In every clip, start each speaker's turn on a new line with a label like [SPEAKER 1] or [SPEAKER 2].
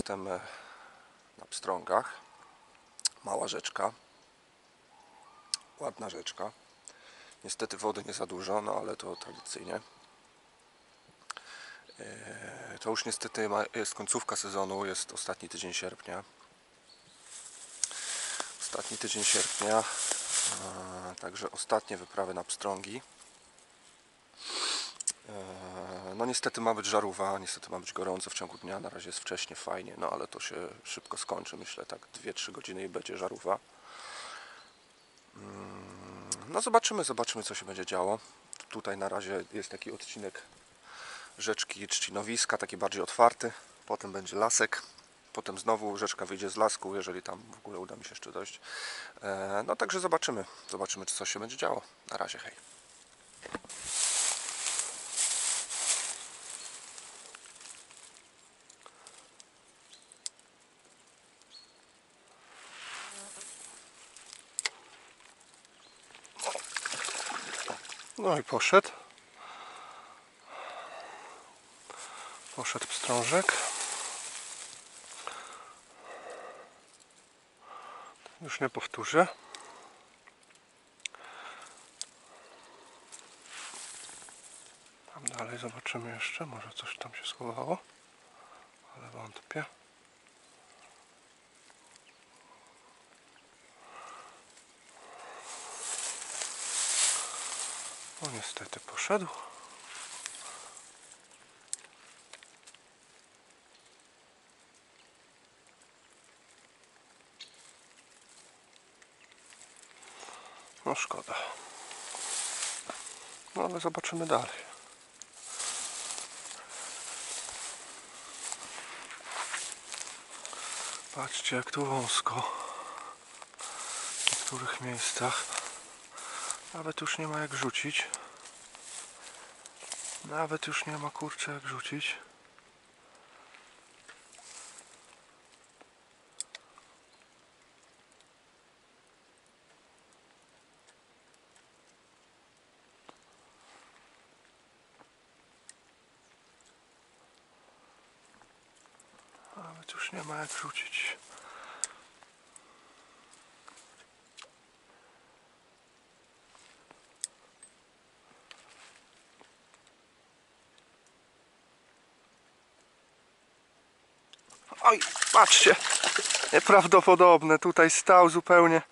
[SPEAKER 1] jestem e, na pstrągach. Mała rzeczka. Ładna rzeczka. Niestety wody nie za dużo, no ale to tradycyjnie. E, To już niestety jest końcówka sezonu, jest ostatni tydzień sierpnia. Ostatni tydzień sierpnia, e, także ostatnie wyprawy na pstrągi. No niestety ma być żarówa, niestety ma być gorąco w ciągu dnia, na razie jest wcześnie, fajnie, no ale to się szybko skończy, myślę tak 2-3 godziny i będzie żarówa. Mm, No zobaczymy, zobaczymy co się będzie działo. Tutaj na razie jest taki odcinek rzeczki Trzcinowiska, taki bardziej otwarty, potem będzie lasek, potem znowu rzeczka wyjdzie z lasku, jeżeli tam w ogóle uda mi się jeszcze dojść. E, No także zobaczymy, zobaczymy co się będzie działo. Na razie, hej. No i poszedł. Poszedł pstrążek. Już nie powtórzę. Tam dalej zobaczymy jeszcze. Może coś tam się schowało. Ale wątpię. O niestety poszedł. No szkoda. No ale zobaczymy dalej. Patrzcie jak tu wąsko. W niektórych miejscach. Nawet już nie ma jak rzucić. Nawet już nie ma kurczę jak rzucić. Nawet już nie ma jak rzucić. Oj, patrzcie, nieprawdopodobne. Tutaj stał zupełnie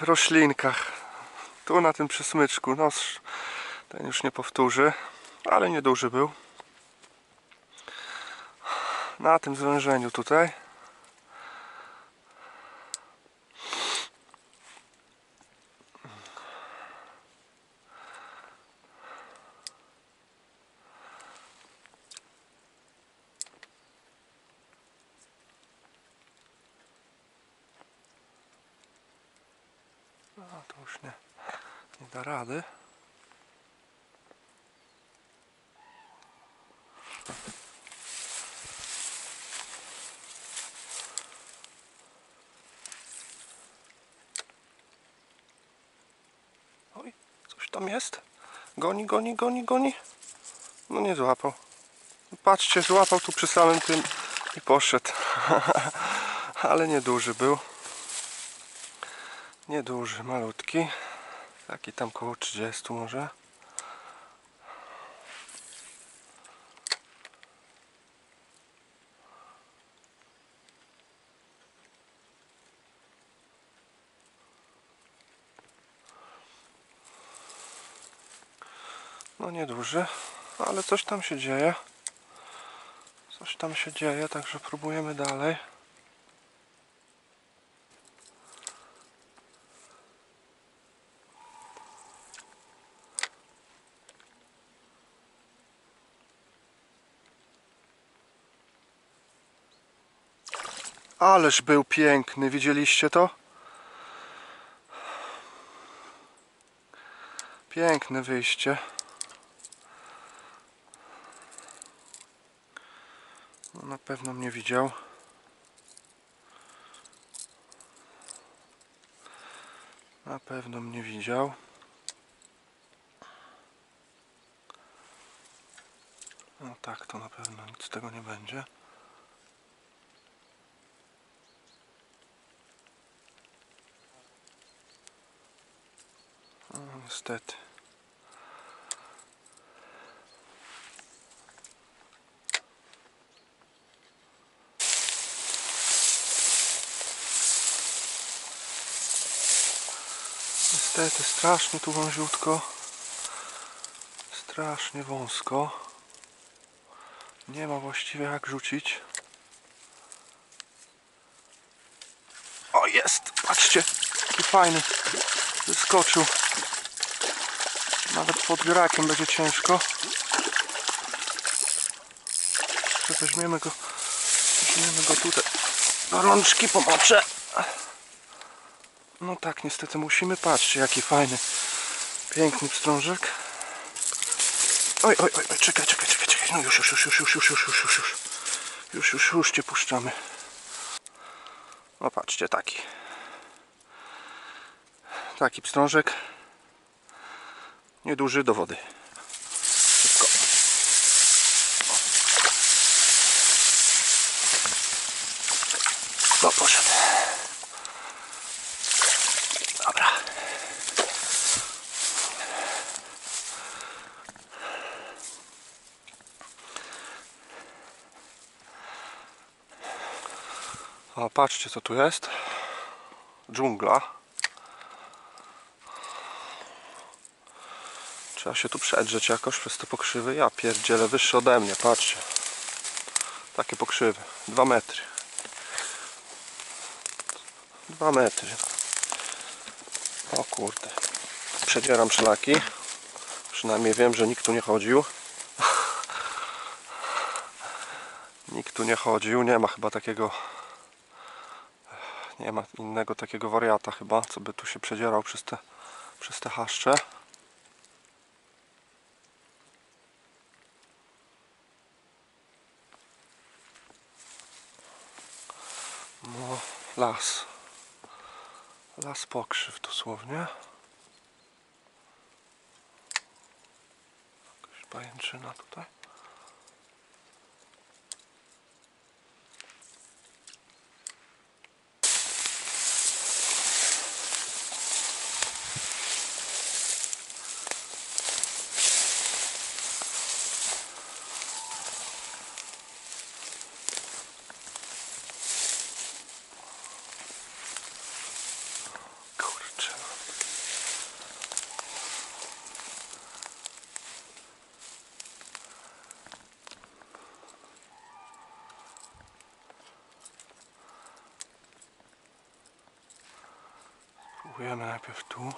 [SPEAKER 1] w roślinkach. Tu na tym przysmyczku. No, ten już nie powtórzy, ale nieduży był. Na tym zwężeniu tutaj. A to już nie, nie da rady. Oj, coś tam jest. Goni, goni, goni, goni. No nie złapał. Patrzcie, złapał tu przy samym tym i poszedł. Ale nieduży był. Nieduży, malutki. Taki tam koło 30 może. No nieduży, ale coś tam się dzieje. Coś tam się dzieje, także próbujemy dalej. Ależ był piękny, widzieliście to? Piękne wyjście. No, na pewno mnie widział. Na pewno mnie widział. No tak, to na pewno nic z tego nie będzie. Niestety. Niestety, strasznie tu wąziutko. Strasznie wąsko. Nie ma właściwie jak rzucić. O, jest! Patrzcie, jaki fajny. Wyskoczył. Nawet pod biurakiem będzie ciężko. Jeszcze Weźmiemy go, weźmiemy go tutaj. Do rączki pomoczę. No tak, niestety musimy. Patrzcie, jaki fajny, piękny pstrążek. Oj, oj, oj, oj, czekaj, czekaj, czekaj, czekaj. No już, już, już, już, już, już, już, już, już, już. Już, już, już cię puszczamy. No patrzcie, taki. Taki pstrążek. Nieduży do wody. Szybko. No poszedł. Dobra. A patrzcie co tu jest. Dżungla. Trzeba się tu przedrzeć jakoś przez te pokrzywy. Ja pierdzielę wyższe ode mnie, patrzcie. Takie pokrzywy. Dwa metry. Dwa metry. O kurde. Przedzieram szlaki. Przynajmniej wiem, że nikt tu nie chodził. Nikt tu nie chodził. Nie ma chyba takiego nie ma innego takiego wariata chyba, co by tu się przedzierał przez te, przez te haszcze. No, las. Las pokrzyw dosłownie. Jakaś pajęczyna tutaj. Spróbujemy najpierw tu.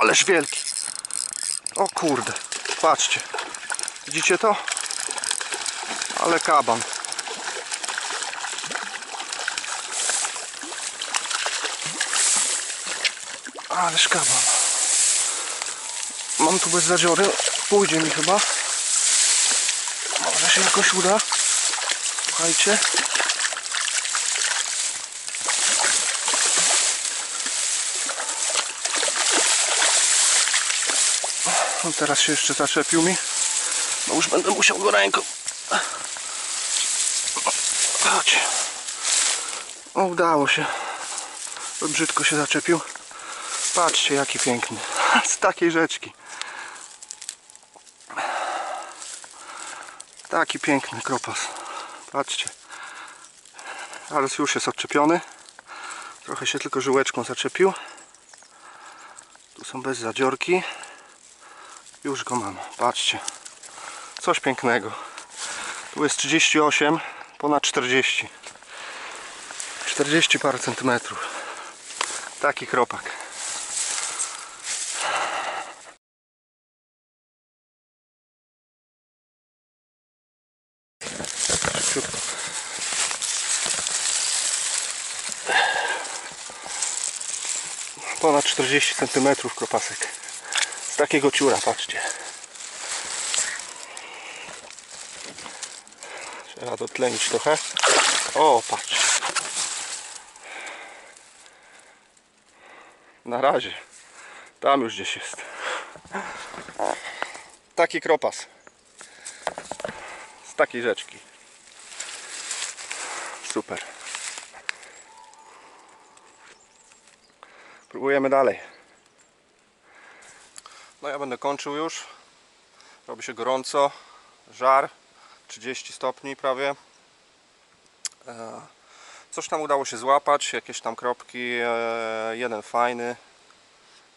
[SPEAKER 1] Ależ wielki. O kurde. Patrzcie. Widzicie to? Ale kaban. Ależ kaban. Mam tu bez zadziory. Pójdzie mi chyba. Może się jakoś uda. Słuchajcie. Teraz się jeszcze zaczepił mi. No już będę musiał go ręką. Chodź. O, udało się. Brzydko się zaczepił. Patrzcie jaki piękny. Z takiej rzeczki. Taki piękny kropas. Patrzcie. Ale już jest odczepiony. Trochę się tylko żyłeczką zaczepił. Tu są bez zadziorki. Już go mam, patrzcie. Coś pięknego. Tu jest 38, ponad 40. 40 par centymetrów. Taki kropak. Szybciutko. Ponad 40 centymetrów kropasek. Z takiego ciura, patrzcie. Trzeba dotlenić trochę. O, patrz. Na razie. Tam już gdzieś jest. Taki kropas. Z takiej rzeczki. Super. Próbujemy dalej. No ja będę kończył już. Robi się gorąco. Żar. 30 stopni prawie. E, Coś tam udało się złapać, jakieś tam kropki. e, Jeden fajny.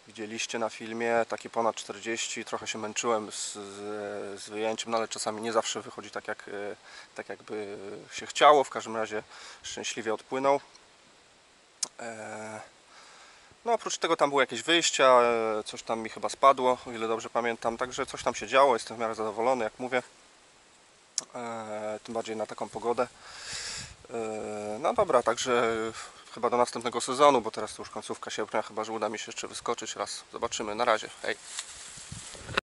[SPEAKER 1] Widzieliście na filmie, taki ponad 40. Trochę się męczyłem z, z, wyjęciem, no ale czasami nie zawsze wychodzi tak, jak, e, tak jakby się chciało. W każdym razie szczęśliwie odpłynął. No oprócz tego tam były jakieś wyjścia, e, coś tam mi chyba spadło, o ile dobrze pamiętam. Także coś tam się działo, jestem w miarę zadowolony, jak mówię. E, Tym bardziej na taką pogodę. E, No dobra, także chyba do następnego sezonu, bo teraz to już końcówka sierpnia, chyba że uda mi się jeszcze wyskoczyć raz. Zobaczymy, na razie, hej.